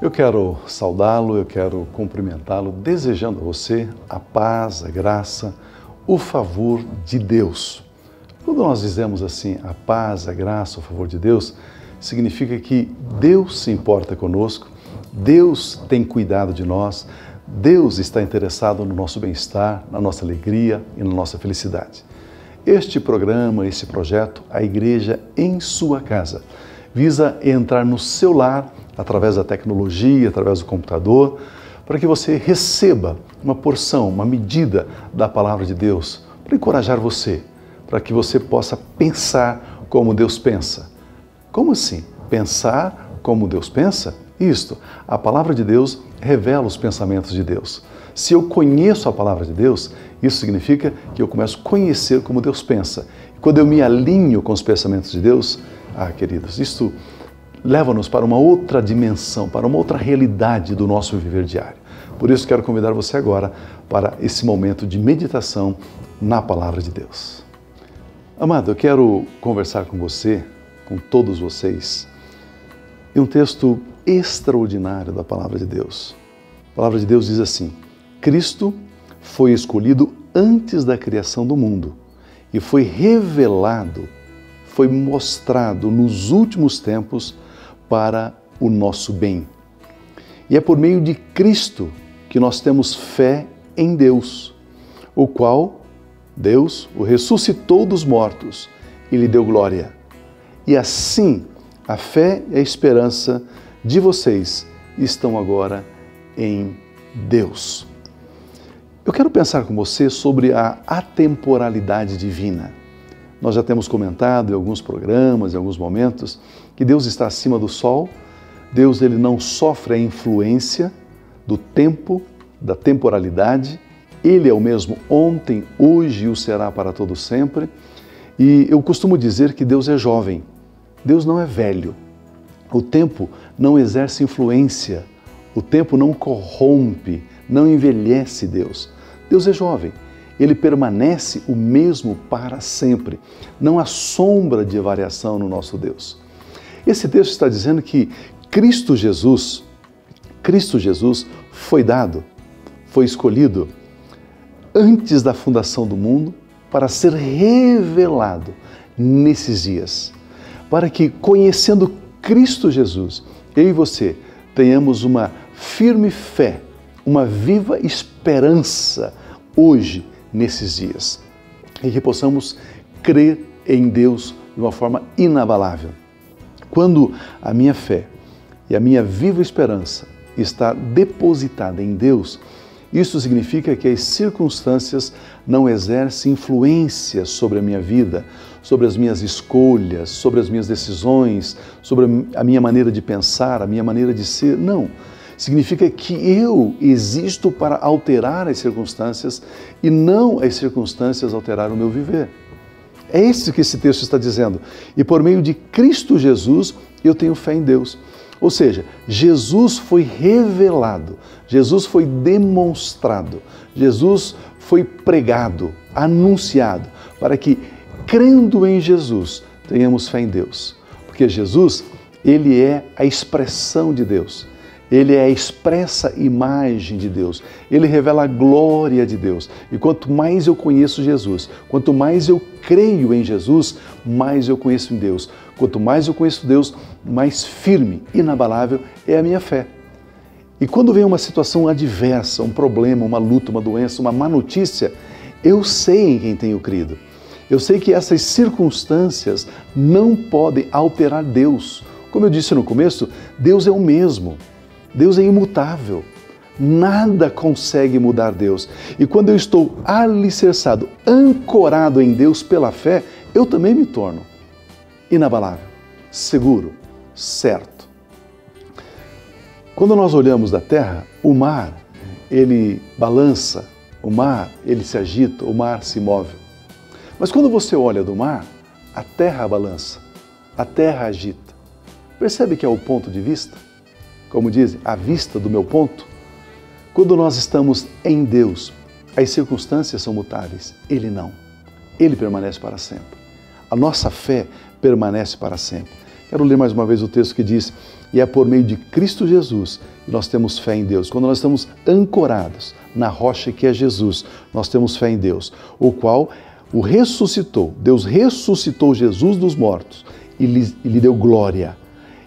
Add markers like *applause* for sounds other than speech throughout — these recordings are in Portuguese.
Eu quero saudá-lo, eu quero cumprimentá-lo, desejando a você a paz, a graça, o favor de Deus. Quando nós dizemos assim, a paz, a graça, o favor de Deus, significa que Deus se importa conosco, Deus tem cuidado de nós, Deus está interessado no nosso bem-estar, na nossa alegria e na nossa felicidade. Este programa, esse projeto, a Igreja em Sua Casa, visa entrar no seu lar através da tecnologia, através do computador, para que você receba uma porção, uma medida da palavra de Deus, para encorajar você, para que você possa pensar como Deus pensa. Como assim? Pensar como Deus pensa? Isto, a palavra de Deus revela os pensamentos de Deus. Se eu conheço a palavra de Deus, isso significa que eu começo a conhecer como Deus pensa. Quando eu me alinho com os pensamentos de Deus, ah, queridos, isto leva-nos para uma outra dimensão, para uma outra realidade do nosso viver diário. Por isso, quero convidar você agora para esse momento de meditação na palavra de Deus. Amado, eu quero conversar com você, com todos vocês, em um texto extraordinário da palavra de Deus. A palavra de Deus diz assim: Cristo foi escolhido antes da criação do mundo e foi revelado, foi mostrado nos últimos tempos para o nosso bem. E é por meio de Cristo que nós temos fé em Deus, o qual Deus o ressuscitou dos mortos e lhe deu glória. E assim, a fé e a esperança de vocês estão agora em Deus. Eu quero pensar com você sobre a atemporalidade divina. Nós já temos comentado em alguns programas, em alguns momentos, que Deus está acima do sol. Deus ele não sofre a influência do tempo, da temporalidade. Ele é o mesmo ontem, hoje e o será para todo sempre. E eu costumo dizer que Deus é jovem. Deus não é velho. O tempo não exerce influência. O tempo não corrompe, não envelhece Deus. Deus é jovem ele permanece o mesmo para sempre. Não há sombra de variação no nosso Deus. Esse texto está dizendo que Cristo Jesus, Cristo Jesus foi dado, foi escolhido antes da fundação do mundo para ser revelado nesses dias. Para que, conhecendo Cristo Jesus, eu e você tenhamos uma firme fé, uma viva esperança hoje nesses dias e que possamos crer em Deus de uma forma inabalável. Quando a minha fé e a minha viva esperança está depositada em Deus, isso significa que as circunstâncias não exercem influência sobre a minha vida, sobre as minhas escolhas, sobre as minhas decisões, sobre a minha maneira de pensar, a minha maneira de ser. Não significa que eu existo para alterar as circunstâncias e não as circunstâncias alterar o meu viver. É isso que esse texto está dizendo. E por meio de Cristo Jesus, eu tenho fé em Deus. Ou seja, Jesus foi revelado, Jesus foi demonstrado, Jesus foi pregado, anunciado, para que, crendo em Jesus, tenhamos fé em Deus. Porque Jesus, ele é a expressão de Deus. Ele é a expressa imagem de Deus. Ele revela a glória de Deus. E quanto mais eu conheço Jesus, quanto mais eu creio em Jesus, mais eu conheço em Deus. Quanto mais eu conheço Deus, mais firme, inabalável é a minha fé. E quando vem uma situação adversa, um problema, uma luta, uma doença, uma má notícia, eu sei em quem tenho crido. Eu sei que essas circunstâncias não podem alterar Deus. Como eu disse no começo, Deus é o mesmo. Deus é imutável. Nada consegue mudar Deus. E quando eu estou alicerçado, ancorado em Deus pela fé, eu também me torno inabalável, seguro, certo. Quando nós olhamos da terra, o mar, ele balança, o mar, ele se agita, o mar se move. Mas quando você olha do mar, a terra balança, a terra agita. Percebe que é o ponto de vista? Como dizem, à vista do meu ponto. Quando nós estamos em Deus, as circunstâncias são mutáveis, Ele não. Ele permanece para sempre. A nossa fé permanece para sempre. Quero ler mais uma vez o texto que diz: E é por meio de Cristo Jesus que nós temos fé em Deus. Quando nós estamos ancorados na rocha que é Jesus, nós temos fé em Deus, o qual o ressuscitou. Deus ressuscitou Jesus dos mortos e lhe, e lhe deu glória.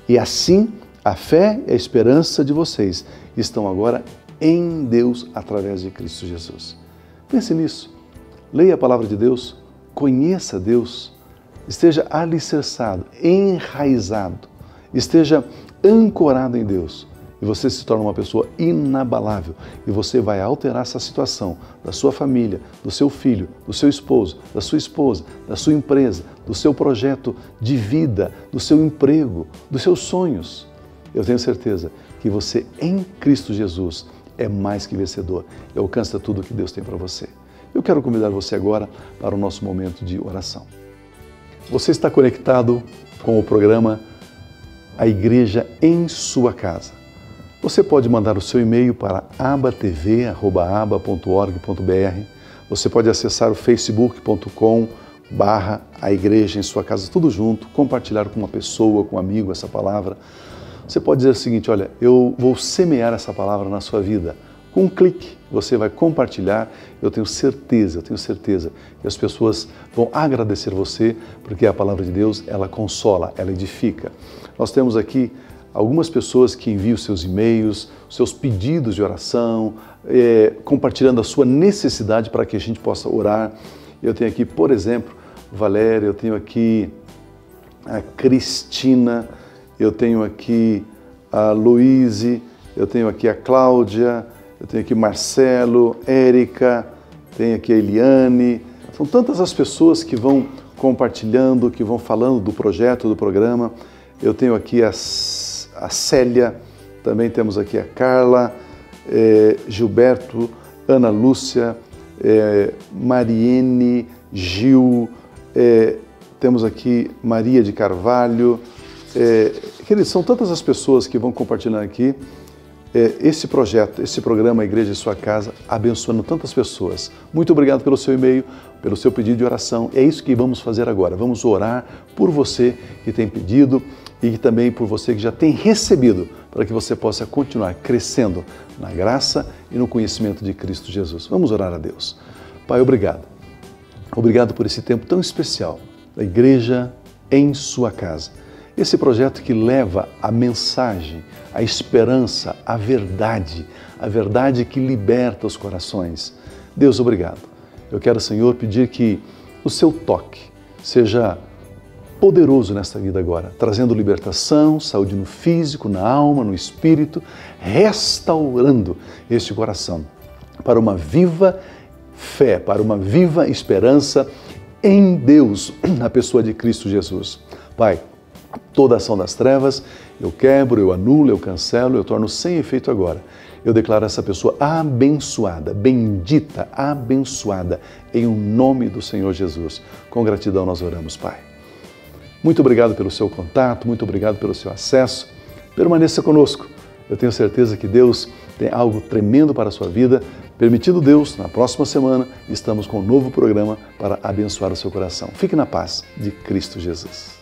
E assim, a fé e a esperança de vocês estão agora em Deus através de Cristo Jesus. Pense nisso. Leia a palavra de Deus, conheça Deus, esteja alicerçado, enraizado, esteja ancorado em Deus e você se torna uma pessoa inabalável e você vai alterar essa situação da sua família, do seu filho, do seu esposo, da sua esposa, da sua empresa, do seu projeto de vida, do seu emprego, dos seus sonhos. Eu tenho certeza que você em Cristo Jesus é mais que vencedor e alcança tudo o que Deus tem para você. Eu quero convidar você agora para o nosso momento de oração. Você está conectado com o programa A Igreja em Sua Casa. Você pode mandar o seu e-mail para abatv.aba.org.br. Você pode acessar o facebook.com barra a igreja em sua casa, tudo junto, compartilhar com uma pessoa, com um amigo essa palavra. Você pode dizer o seguinte, olha, eu vou semear essa palavra na sua vida. Com um clique, você vai compartilhar. Eu tenho certeza, eu tenho certeza que as pessoas vão agradecer você, porque a palavra de Deus, ela consola, ela edifica. Nós temos aqui algumas pessoas que enviam seus e-mails, seus pedidos de oração, é, compartilhando a sua necessidade para que a gente possa orar. Eu tenho aqui, por exemplo, Valéria, eu tenho aqui a Cristina, eu tenho aqui a Luíse, eu tenho aqui a Cláudia, eu tenho aqui Marcelo, Érica, tenho aqui a Eliane. São tantas as pessoas que vão compartilhando, que vão falando do projeto, do programa. Eu tenho aqui as a Célia, também temos aqui a Carla, é, Gilberto, Ana Lúcia, é, Mariene, Gil, é, temos aqui Maria de Carvalho. É, queridos, são tantas as pessoas que vão compartilhando aqui é, esse projeto, esse programa Igreja em Sua Casa, abençoando tantas pessoas. Muito obrigado pelo seu e-mail, pelo seu pedido de oração. É isso que vamos fazer agora. Vamos orar por você que tem pedido e também por você que já tem recebido, para que você possa continuar crescendo na graça e no conhecimento de Cristo Jesus. Vamos orar a Deus. Pai, obrigado. Obrigado por esse tempo tão especial da igreja em sua casa. Esse projeto que leva a mensagem, a esperança, a verdade, a verdade que liberta os corações. Deus, obrigado. Eu quero, Senhor, pedir que o seu toque seja poderoso nesta vida agora, trazendo libertação, saúde no físico, na alma, no espírito, restaurando este coração para uma viva fé, para uma viva esperança em Deus, *clears throat* na pessoa de Cristo Jesus. Pai, toda ação das trevas eu quebro, eu anulo, eu cancelo, eu torno sem efeito agora. Eu declaro essa pessoa abençoada, bendita, abençoada, em o nome do Senhor Jesus. Com gratidão nós oramos, Pai. Muito obrigado pelo seu contato, muito obrigado pelo seu acesso. Permaneça conosco. Eu tenho certeza que Deus tem algo tremendo para a sua vida. Permitido Deus, na próxima semana estamos com um novo programa para abençoar o seu coração. Fique na paz de Cristo Jesus.